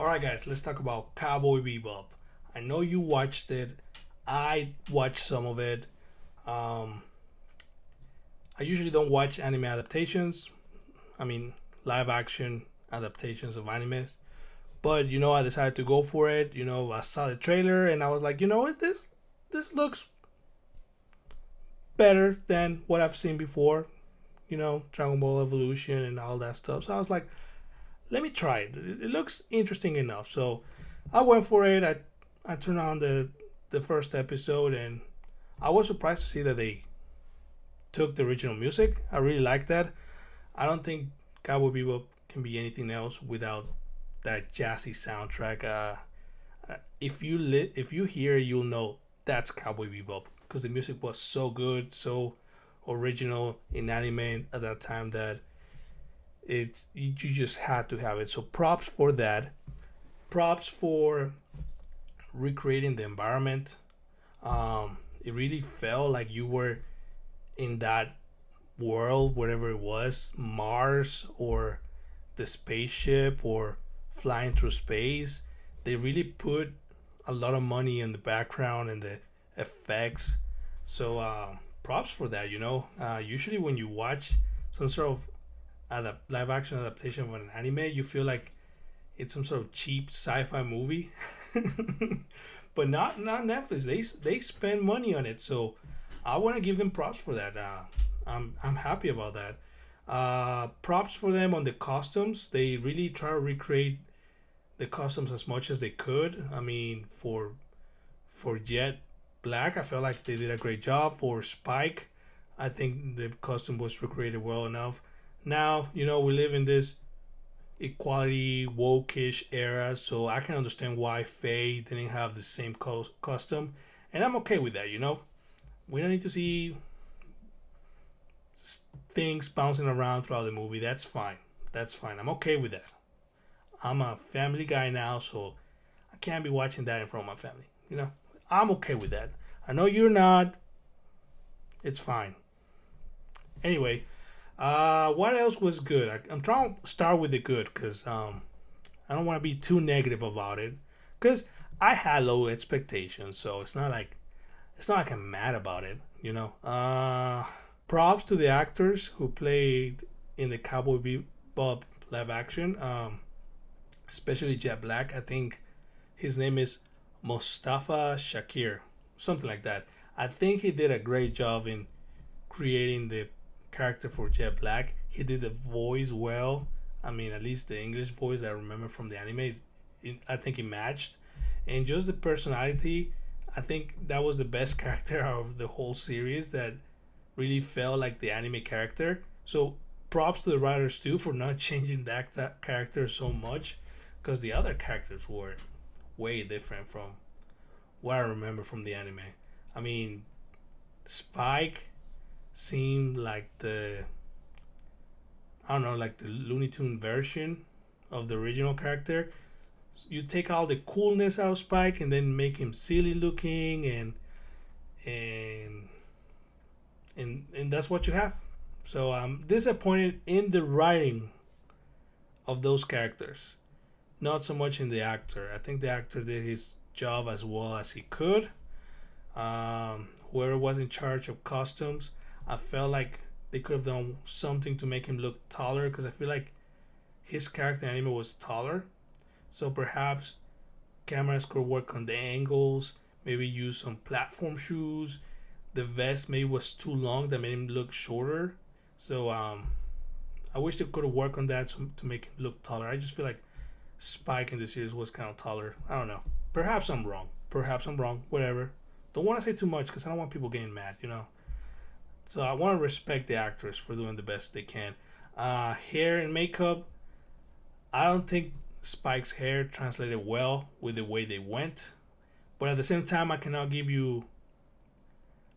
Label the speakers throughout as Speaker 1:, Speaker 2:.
Speaker 1: Alright, guys, let's talk about Cowboy Bebop. I know you watched it. I watched some of it. Um, I usually don't watch anime adaptations. I mean, live action adaptations of animes. But you know, I decided to go for it. You know, I saw the trailer and I was like, you know what, this this looks better than what I've seen before. You know, Dragon Ball Evolution and all that stuff. So I was like, let me try it. It looks interesting enough. So I went for it. I I turned on the the first episode and I was surprised to see that they took the original music. I really like that. I don't think Cowboy Bebop can be anything else without that jazzy soundtrack. Uh, uh if you li- if you hear, it, you'll know that's Cowboy Bebop because the music was so good, so original in anime at that time that it you just had to have it. So props for that. Props for recreating the environment. Um, it really felt like you were in that world, whatever it was, Mars or the spaceship or flying through space. They really put a lot of money in the background and the effects. So uh, props for that. You know, uh, usually when you watch some sort of adapt- live action adaptation of an anime, you feel like it's some sort of cheap sci-fi movie. but not not Netflix. They they spend money on it, so I want to give them props for that. Uh, I'm I'm happy about that. Uh, props for them on the costumes. They really try to recreate the costumes as much as they could. I mean, for for Jet Black, I felt like they did a great job. For Spike, I think the costume was recreated well enough. Now, you know, we live in this equality wokish era, so I can understand why Faye didn't have the same custom, and I'm okay with that. You know, we don't need to see things bouncing around throughout the movie. That's fine. That's fine. I'm okay with that. I'm a family guy now, so I can't be watching that in front of my family. You know, I'm okay with that. I know you're not. It's fine. Anyway, uh, what else was good? I, am trying to start with the good because um, I don't want to be too negative about it because I had low expectations, so it's not like it's not like I'm mad about it. You know, uh, props to the actors who played in the Cowboy Bebop live action, um, especially Jet Black. I think his name is Mustafa Shakir, something like that. I think he did a great job in creating the character for Jet Black. He did the voice well. I mean, at least the English voice I remember from the anime, I think he matched. And just the personality, I think that was the best character of the whole series that really felt like the anime character. So props to the writers too for not changing that, that character so much because the other characters were way different from what I remember from the anime. I mean, Spike seemed like the I don't know, like the Looney Tune version of the original character. You take all the coolness out of Spike and then make him silly looking and and and and that's what you have. So I'm disappointed in the writing of those characters, not so much in the actor. I think the actor did his job as well as he could. Um, whoever was in charge of costumes, I felt like they could have done something to make him look taller because I feel like his character anime was taller. So perhaps cameras could work on the angles, maybe use some platform shoes. The vest maybe was too long that made him look shorter. So um, I wish they could have worked on that to, to make him look taller. I just feel like Spike in the series was kind of taller. I don't know. Perhaps I'm wrong. Perhaps I'm wrong. Whatever. Don't want to say too much because I don't want people getting mad, you know. So I want to respect the actors for doing the best they can. Uh, hair and makeup. I don't think Spike's hair translated well with the way they went, but at the same time, I cannot give you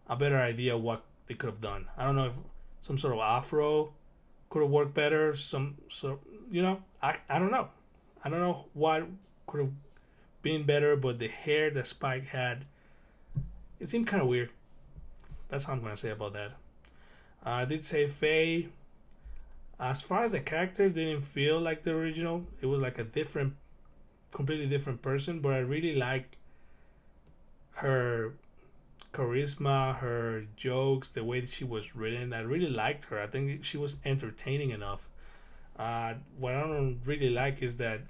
Speaker 1: a better idea what they could have done. I don't know if some sort of afro could have worked better. Some so you know, I I don't know. I don't know what could have been better, but the hair that Spike had, it seemed kind of weird. That's all I'm gonna say about that. I did say Faye. As far as the character didn't feel like the original, it was like a different completely different person, but I really like her charisma, her jokes, the way that she was written. I really liked her. I think she was entertaining enough. Uh, what I don't really like is that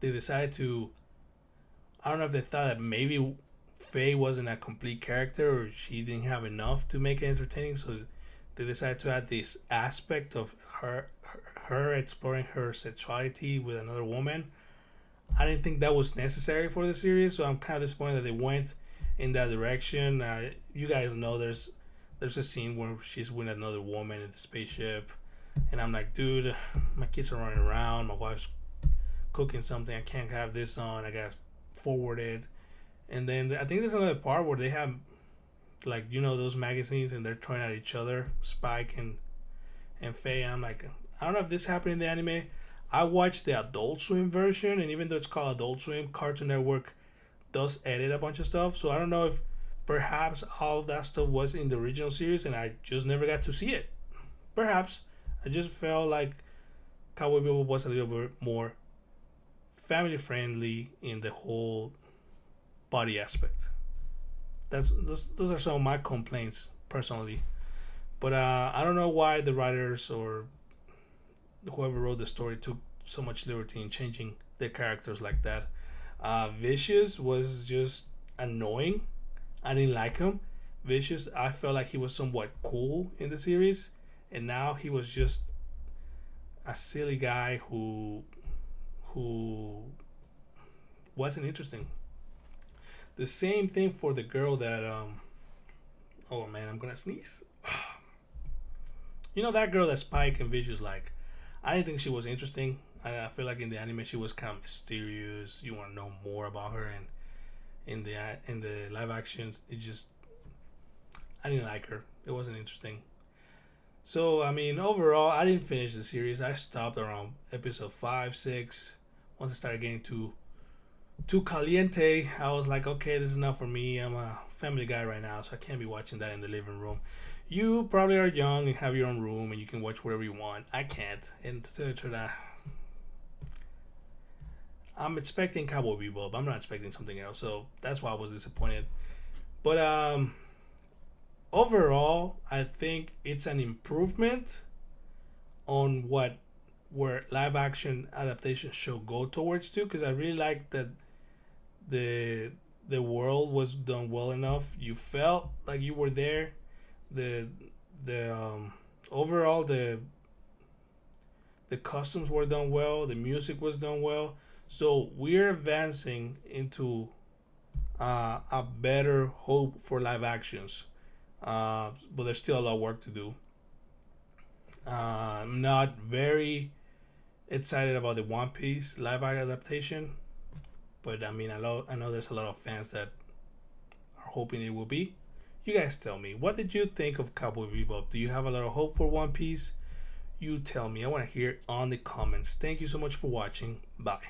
Speaker 1: they decided to. I don't know if they thought that maybe Faye wasn't a complete character or she didn't have enough to make it entertaining, so they decided to add this aspect of her her, exploring her sexuality with another woman. I didn't think that was necessary for the series, so I'm kind of disappointed that they went in that direction. Uh, you guys know there's there's a scene where she's with another woman in the spaceship, and I'm like, dude, my kids are running around, my wife's cooking something, I can't have this on, I got forwarded, and then I think there's another part where they have like you know those magazines and they're throwing at each other, Spike and and Faye, and I'm like, I don't know if this happened in the anime. I watched the Adult Swim version, and even though it's called Adult Swim, Cartoon Network does edit a bunch of stuff. So I don't know if perhaps all that stuff was in the original series and I just never got to see it. Perhaps I just felt like Cowboy Bebop was a little bit more family friendly in the whole body aspect. That's those, those are some of my complaints personally. But uh, I don't know why the writers or whoever wrote the story took so much liberty in changing their characters like that. Uh, Vicious was just annoying. I didn't like him. Vicious, I felt like he was somewhat cool in the series, and now he was just a silly guy who who wasn't interesting. The same thing for the girl that um oh man, I'm gonna sneeze. you know that girl that Spike and Vicious like. I didn't think she was interesting. I, I feel like in the anime she was kind of mysterious. You want to know more about her, and in the in the live actions, it just I didn't like her. It wasn't interesting. So I mean, overall, I didn't finish the series. I stopped around episode five, six. Once I started getting too too caliente, I was like, okay, this is not for me. I'm a family guy right now, so I can't be watching that in the living room. You probably are young and have your own room and you can watch whatever you want. I can't. And I'm expecting Cowboy Bebop. I'm not expecting something else, so that's why I was disappointed. But um, overall, I think it's an improvement on what where live action adaptations should go towards too. Because I really like that the the world was done well enough. You felt like you were there. The the um, overall the the costumes were done well. The music was done well so we're advancing into uh, a better hope for live actions, uh, but there's still a lot of work to do. Uh, I'm not very excited about the One Piece live adaptation, but I mean, I know I know there's a lot of fans that are hoping it will be. You guys tell me, what did you think of Cowboy Bebop? Do you have a lot of hope for One Piece? You tell me. I want to hear on the comments. Thank you so much for watching. Bye.